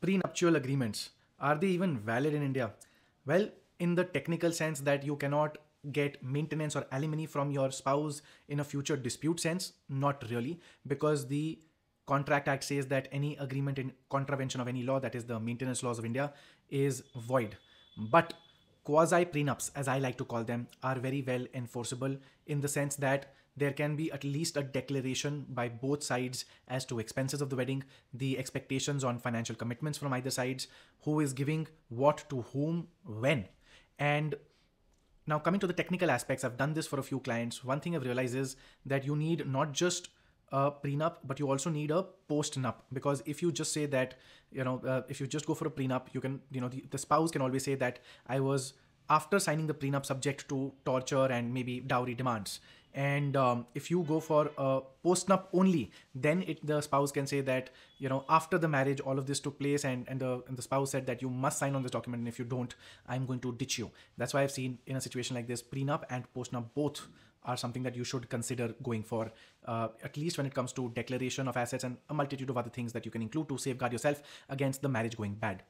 prenuptial agreements are they even valid in India? Well, in the technical sense that you cannot get maintenance or alimony from your spouse in a future dispute sense, not really, because the Contract Act says that any agreement in contravention of any law, that is the maintenance laws of India, is void. But quasi prenups, as I like to call them, are very well enforceable in the sense that there can be at least a declaration by both sides as to expenses of the wedding, the expectations on financial commitments from either sides, who is giving what to whom, when. And now, coming to the technical aspects, I've done this for a few clients. One thing I've realized is that you need not just a prenup, but you also need a post-nup. Because if you just say that, you know, uh, if you just go for a prenup, you can, you know, the, the spouse can always say that I was after signing the prenup subject to torture and maybe dowry demands and um, if you go for a post-nup only then it the spouse can say that you know after the marriage all of this took place and and the, and the spouse said that you must sign on this document and if you don't i'm going to ditch you. That's why i've seen in a situation like this prenup and post-nup both are something that you should consider going for uh, at least when it comes to declaration of assets and a multitude of other things that you can include to safeguard yourself against the marriage going bad